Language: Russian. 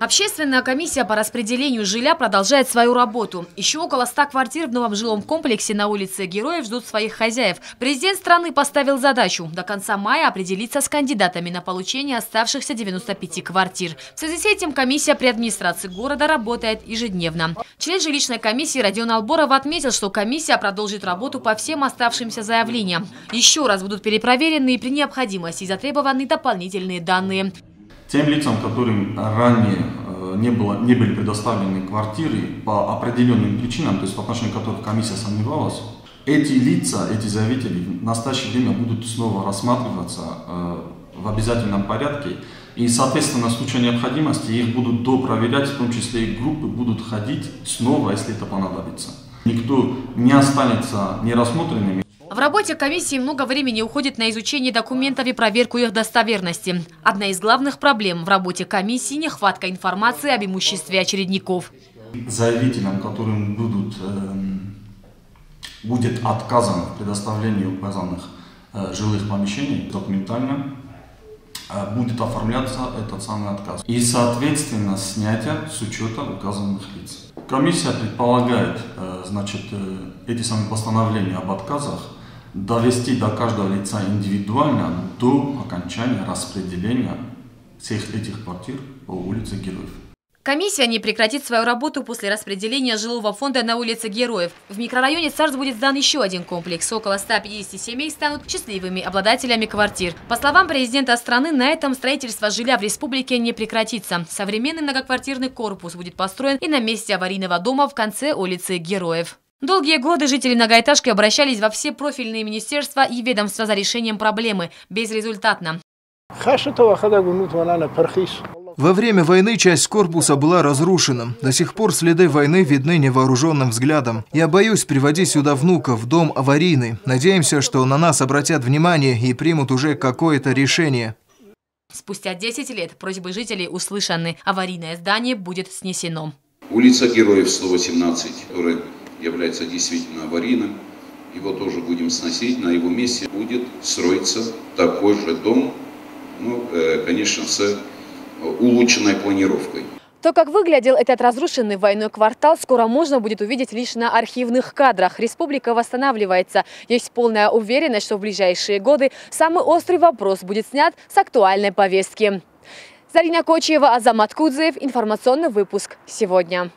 Общественная комиссия по распределению жилья продолжает свою работу. Еще около 100 квартир в новом жилом комплексе на улице Героев ждут своих хозяев. Президент страны поставил задачу до конца мая определиться с кандидатами на получение оставшихся 95 квартир. В связи с этим комиссия при администрации города работает ежедневно. Член жилищной комиссии Родион Алборов отметил, что комиссия продолжит работу по всем оставшимся заявлениям. Еще раз будут перепроверены и при необходимости затребованы дополнительные данные. Тем лицам, которым ранее э, не, было, не были предоставлены квартиры по определенным причинам, то есть в отношении которых комиссия сомневалась, эти лица, эти заявители в настоящее время будут снова рассматриваться э, в обязательном порядке. И, соответственно, в случае необходимости их будут допроверять, в том числе и группы будут ходить снова, если это понадобится. Никто не останется нерассмотренными. В работе комиссии много времени уходит на изучение документов и проверку их достоверности. Одна из главных проблем в работе комиссии – нехватка информации об имуществе очередников. Заявителям, которым будут, э, будет отказано в предоставлении указанных э, жилых помещений документально, э, будет оформляться этот самый отказ. И, соответственно, снятие с учета указанных лиц. Комиссия предполагает э, значит, эти самые постановления об отказах довести до каждого лица индивидуально до окончания распределения всех этих квартир по улице Героев. Комиссия не прекратит свою работу после распределения жилого фонда на улице Героев. В микрорайоне Царс будет сдан еще один комплекс. Около 150 семей станут счастливыми обладателями квартир. По словам президента страны, на этом строительство жилья в республике не прекратится. Современный многоквартирный корпус будет построен и на месте аварийного дома в конце улицы Героев. Долгие годы жители многоэтажки обращались во все профильные министерства и ведомства за решением проблемы. Безрезультатно. Во время войны часть корпуса была разрушена. До сих пор следы войны видны невооруженным взглядом. Я боюсь приводить сюда внуков, дом аварийный. Надеемся, что на нас обратят внимание и примут уже какое-то решение. Спустя 10 лет просьбы жителей услышаны. Аварийное здание будет снесено. Улица Героев 118, является действительно аварийным. Его тоже будем сносить. На его месте будет строиться такой же дом, ну, э, конечно, с улучшенной планировкой. То, как выглядел этот разрушенный войной квартал, скоро можно будет увидеть лишь на архивных кадрах. Республика восстанавливается. Есть полная уверенность, что в ближайшие годы самый острый вопрос будет снят с актуальной повестки. Зарина Кочева, Азамат Кудзеев. Информационный выпуск сегодня.